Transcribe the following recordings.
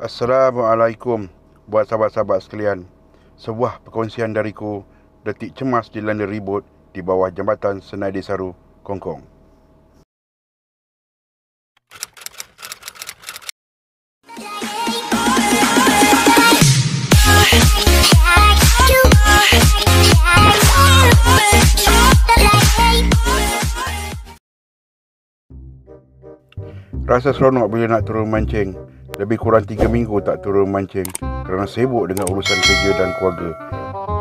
Assalamualaikum buat sahabat-sahabat sekalian. Sebuah perkongsian dariku detik cemas dilanda ribut di bawah jambatan Senai Desaru, Kongkong. Rasa seronok bila nak turun mancing. Lebih kurang 3 minggu tak turun mancing kerana sibuk dengan urusan kerja dan keluarga.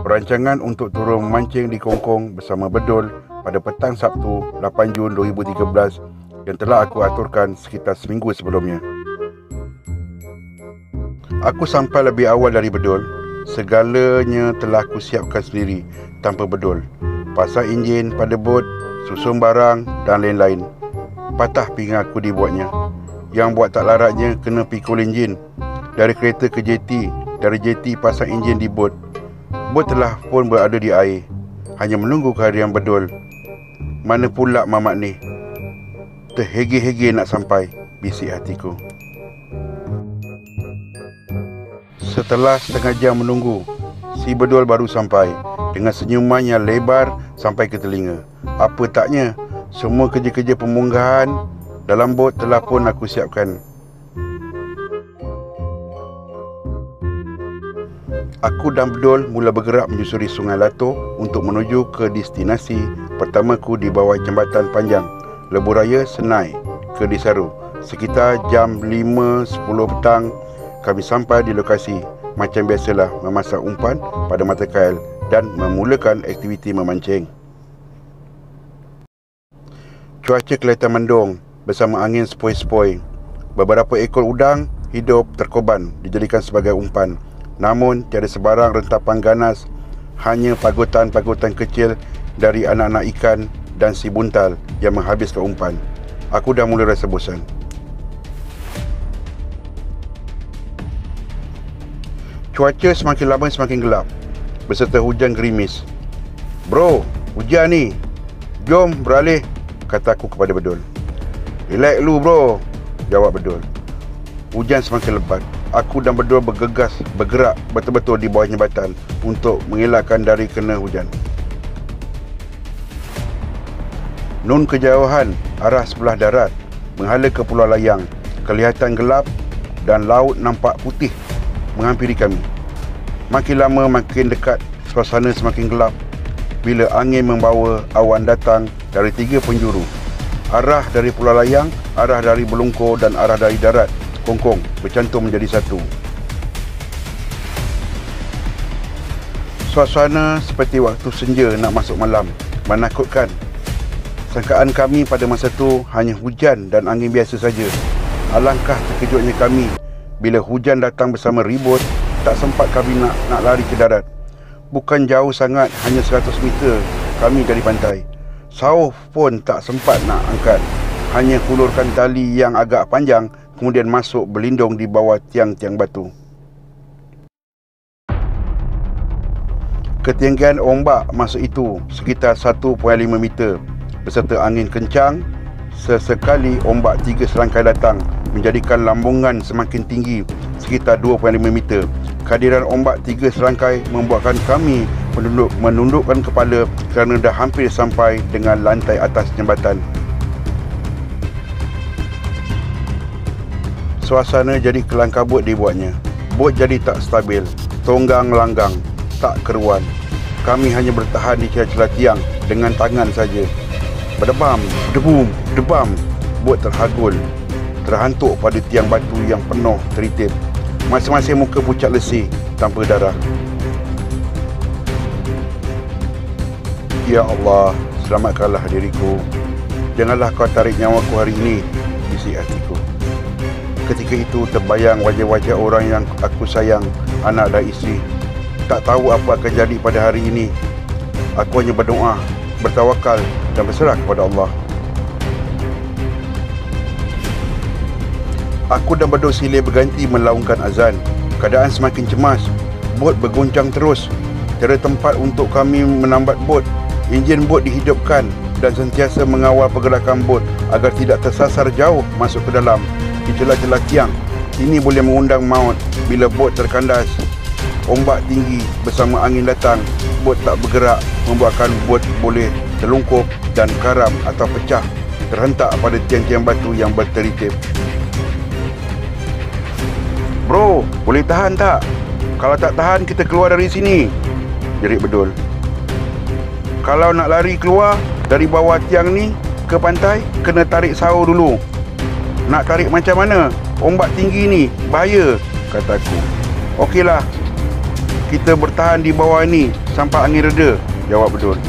Perancangan untuk turun mancing di Kongkong bersama Bedul pada petang Sabtu 8 Jun 2013 yang telah aku aturkan sekitar seminggu sebelumnya. Aku sampai lebih awal dari Bedul. Segalanya telah aku siapkan sendiri tanpa Bedul. Pasang enjin pada bot, susun barang dan lain-lain. Patah pinggang aku dibuatnya. Yang buat tak laratnya kena pikul enjin. Dari kereta ke JT, dari JT pasang enjin di bot. Bot telah pun berada di air. Hanya menunggu kehadiran bedul. Mana pula mamak ni? Terhege-hege nak sampai, bisik hatiku. Setelah setengah jam menunggu, si bedul baru sampai dengan senyuman yang lebar sampai ke telinga. Apa taknya, semua kerja-kerja pemunggahan dalam bot telah pun aku siapkan. Aku dan Bedul mula bergerak menyusuri Sungai Lato untuk menuju ke destinasi pertamaku di bawah jambatan panjang Lebuh Raya Senai ke Desaru. Sekitar jam 5.10 petang kami sampai di lokasi macam biasalah memasang umpan pada mata kail dan memulakan aktiviti memancing. Cuaca kelihatan mendung bersama angin sepoi-sepoi. Beberapa ekor udang hidup terkoban dijadikan sebagai umpan. Namun tiada sebarang rentapan ganas, hanya pagutan-pagutan kecil dari anak-anak ikan dan si buntal yang menghabiskan umpan. Aku dah mula rasa bosan. Cuaca semakin lama semakin gelap Beserta hujan gerimis Bro, hujan ni Jom beralih Kata aku kepada Bedul Relax lu bro. Jawab Bedul. Hujan semakin lebat. Aku dan Bedul bergegas Bergerak betul-betul di bawah jambatan Untuk mengelakkan dari kena hujan. Nun kejauhan Arah sebelah darat Menghala ke Pulau Layang. Kelihatan gelap Dan laut nampak putih menghampiri kami. Makin lama makin dekat, suasana semakin gelap. Bila angin membawa awan datang dari tiga penjuru. Arah dari Pulau Layang, arah dari Belungko dan arah dari darat, Kongkong bercantum menjadi satu. Suasana seperti waktu senja nak masuk malam, menakutkan. Sangkaan kami pada masa itu hanya hujan dan angin biasa saja. Alangkah terkejutnya kami bila hujan datang bersama ribut, tak sempat kami nak nak lari ke darat. Bukan jauh sangat, hanya 100 meter kami dari pantai. Sauh pun tak sempat nak angkat. Hanya hulurkan tali yang agak panjang, kemudian masuk berlindung di bawah tiang-tiang batu. Ketinggian ombak masa itu sekitar 1.5 meter beserta angin kencang. Sesekali ombak tiga serangkai datang menjadikan lambungan semakin tinggi sekitar 2.5 meter. Kehadiran ombak tiga serangkai membuatkan kami menunduk, menundukkan kepala kerana dah hampir sampai dengan lantai atas jambatan. Suasana jadi kelang kabut dibuatnya. Bot jadi tak stabil. Tonggang langgang. Tak keruan. Kami hanya bertahan di celah-celah tiang dengan tangan saja. Berdebam, debum, debam. Bot terhagul terhantuk pada tiang batu yang penuh teritir. Masing-masing muka pucat lesi tanpa darah. Ya Allah, selamatkanlah diriku. Janganlah kau tarik nyawaku hari ini, bisik hatiku. Ketika itu terbayang wajah-wajah orang yang aku sayang, anak dan isteri. Tak tahu apa akan jadi pada hari ini. Aku hanya berdoa, bertawakal dan berserah kepada Allah. Aku dan Badut Silih berganti melaungkan azan. Keadaan semakin cemas. Bot bergoncang terus. Tiada tempat untuk kami menambat bot. Enjin bot dihidupkan dan sentiasa mengawal pergerakan bot agar tidak tersasar jauh masuk ke dalam di celah-celah tiang. Ini boleh mengundang maut bila bot terkandas. Ombak tinggi bersama angin datang, bot tak bergerak membuatkan bot boleh terlungkup dan karam atau pecah terhentak pada tiang-tiang batu yang berteritip. Bro, boleh tahan tak? Kalau tak tahan, kita keluar dari sini. Jerit bedul. Kalau nak lari keluar dari bawah tiang ni ke pantai, kena tarik sahur dulu. Nak tarik macam mana? Ombak tinggi ni, bahaya, kataku. Okeylah, kita bertahan di bawah ni sampai angin reda, jawab bedul.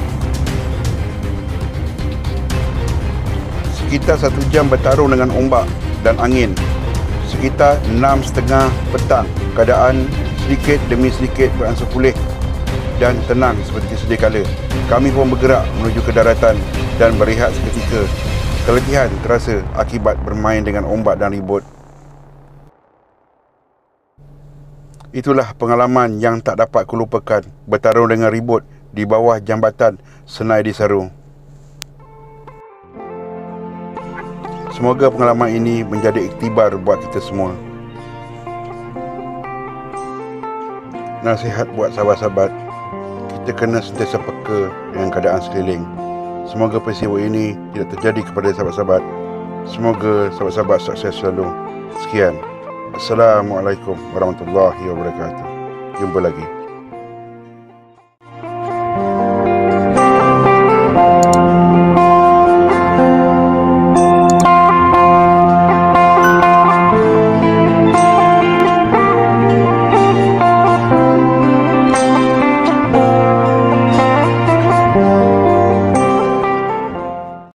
Sekitar satu jam bertarung dengan ombak dan angin sekitar 6.30 petang keadaan sedikit demi sedikit beransur pulih dan tenang seperti sedia kala. Kami pun bergerak menuju ke daratan dan berehat seketika. Keletihan terasa akibat bermain dengan ombak dan ribut. Itulah pengalaman yang tak dapat kulupakan bertarung dengan ribut di bawah jambatan Senai di Saru. Semoga pengalaman ini menjadi iktibar buat kita semua. Nasihat buat sahabat-sahabat, kita kena sentiasa peka dengan keadaan sekeliling. Semoga peristiwa ini tidak terjadi kepada sahabat-sahabat. Semoga sahabat-sahabat sukses selalu. Sekian. Assalamualaikum warahmatullahi wabarakatuh. Jumpa lagi.